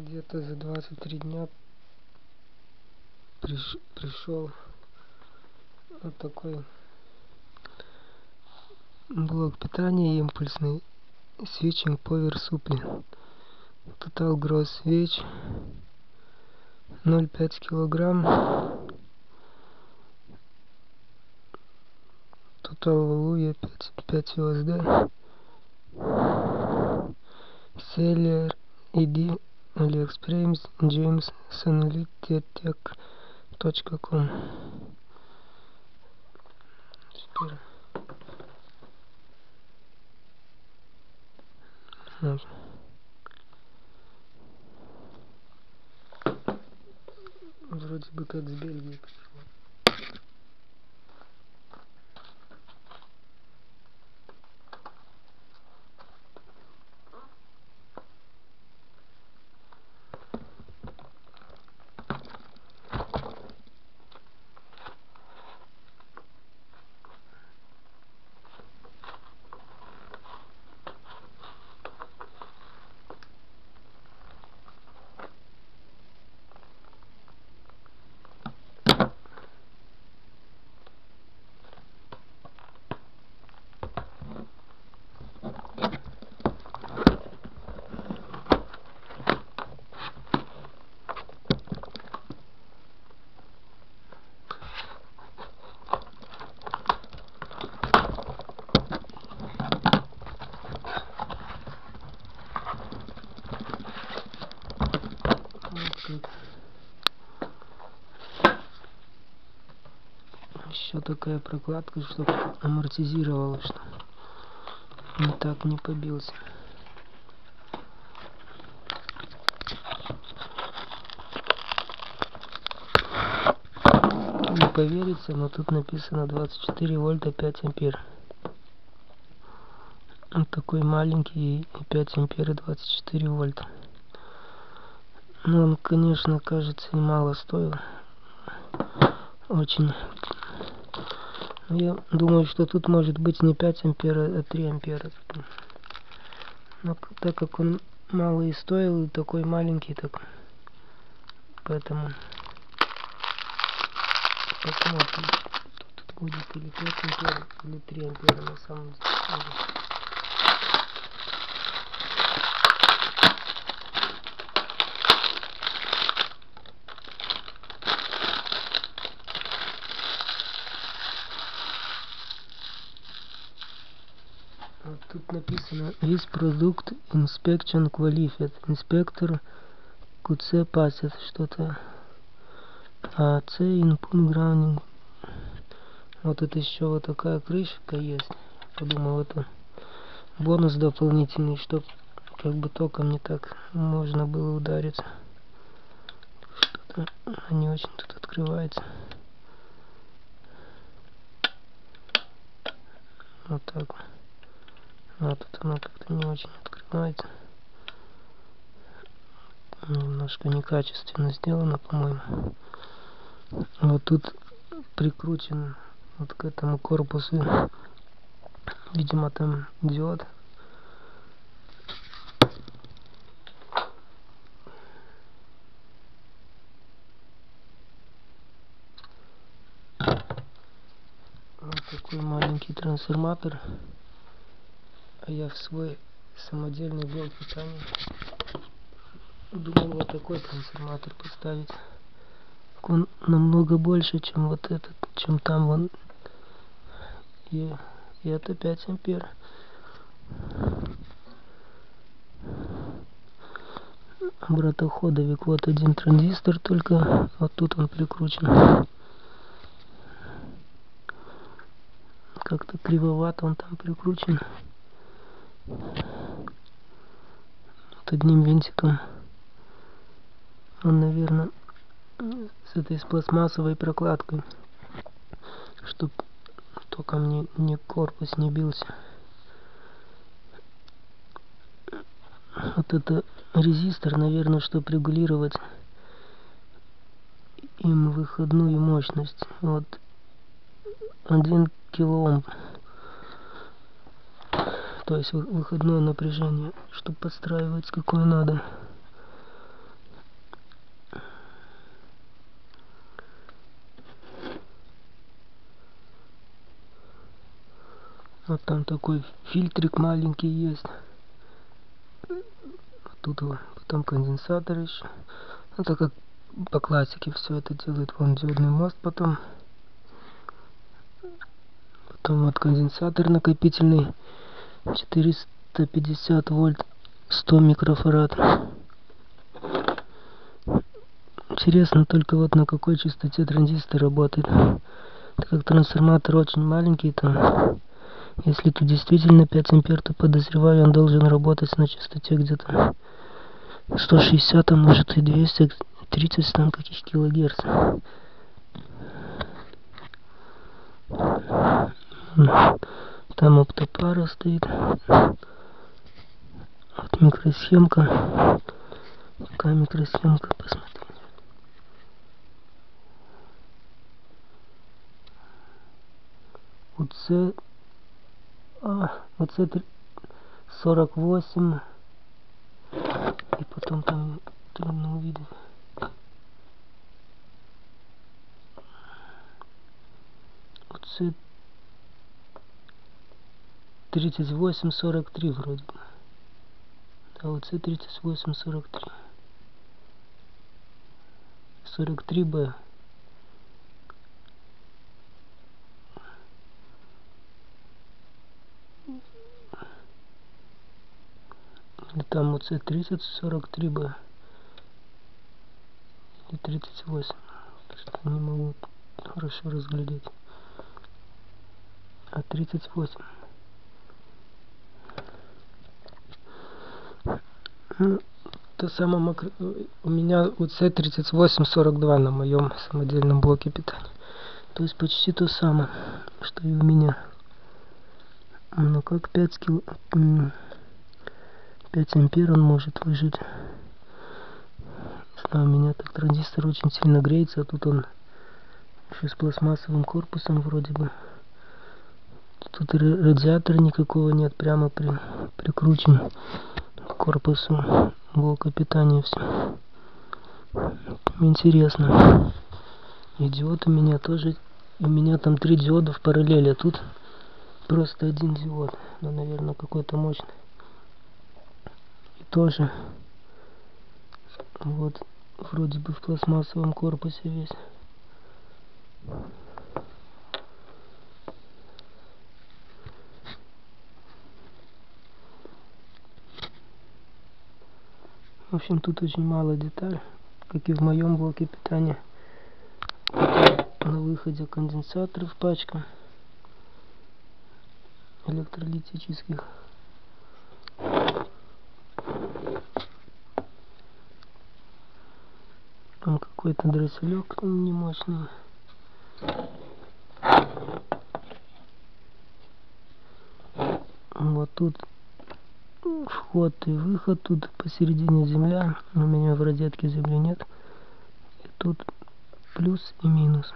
где-то за 23 дня приш, пришел вот такой блок питания импульсный switching power supply total gross switch 0,5 килограмм. Total value 5, 5 USD seller ID Теперь вот. Вроде бы как с Бельгии пришло. Вот как. Еще такая прокладка, чтобы амортизировала, что не так не побился. Не поверится, но тут написано 24 вольта 5 ампер. Вот такой маленький и 5 ампер и 24 вольта. Ну, он, конечно, кажется, и мало стоил. Очень. Я думаю, что тут может быть не 5 ампера, а 3 ампера. Но так как он мало и стоил, и такой маленький, так поэтому посмотрим, тут будет или 5 ампер, или 3 ампера на самом деле. Вот тут написано This product inspection qualified. Инспектор КУЦ пасет что-то. А C input grounding. Вот это еще вот такая крышка есть. Подумал, это бонус дополнительный, чтоб как бы током не так можно было удариться. Что-то не очень тут открывается. Вот так вот. А тут оно как-то не очень открывается. Немножко некачественно сделано, по-моему. Вот тут прикручен вот к этому корпусу. Видимо, там диод. Вот такой маленький трансформатор а я в свой самодельный блок питания думал вот такой трансформатор поставить. Он намного больше чем вот этот чем там вон. И, и это 5 ампер. Обратоходовик вот один транзистор только. Вот тут он прикручен. Как-то кривовато он там прикручен вот одним винтиком. Он наверное с этой с пластмассовой прокладкой чтобы только мне не корпус не бился. Вот это резистор наверное чтобы регулировать им выходную мощность. Вот 1 килоом то есть выходное напряжение, чтобы подстраивать, какое надо. Вот там такой фильтрик маленький есть. Тут его, потом конденсатор еще. Ну, так как по классике все это делает. Вон диодный мост потом. Потом вот конденсатор накопительный. 450 вольт 100 микрофарад. Интересно только вот на какой частоте транзистор работает. Так как трансформатор очень маленький, то если тут действительно 5 ампер, то подозреваю, он должен работать на частоте где-то 160, а может и 230 там каких килогерц. Там оптопара стоит. Вот микросхемка. Какая микросхемка, посмотри. УЦ а, УЦ 48 и потом там трудно увидеть. УЦ 38-43 вроде бы. Да, УЦ 38-43. 43Б. Или там УЦ 30, 43 Б. Или 38. Что не могу хорошо разглядеть. А 38. Ну, то самое макро... у меня УЦ 3842 на моем самодельном блоке питания. То есть почти то самое, что и у меня. Ну как 5 кило... 5 ампер он может выжить. Знаю, у меня так транзистор очень сильно греется, а тут он еще с пластмассовым корпусом вроде бы. Тут радиатора никакого нет, прямо при, прикручен корпусу блока питания все. Интересно. И диод у меня тоже, у меня там три диода в параллели, а тут просто один диод, но, наверное, какой-то мощный. Тоже. Вот. Вроде бы в пластмассовом корпусе весь В общем, тут очень мало деталей, как и в моем блоке питания. На выходе конденсаторов пачка электролитических. Там какой-то дросселек немощный. Вот тут вход и выход, тут посередине земля, у меня в розетке земли нет. И тут плюс и минус.